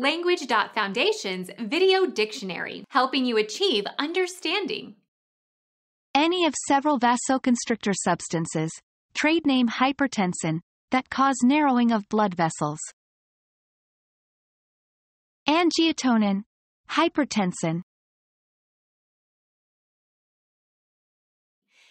Language.Foundation's Video Dictionary, helping you achieve understanding. Any of several vasoconstrictor substances, trade name hypertensin, that cause narrowing of blood vessels. Angiotonin, hypertensin,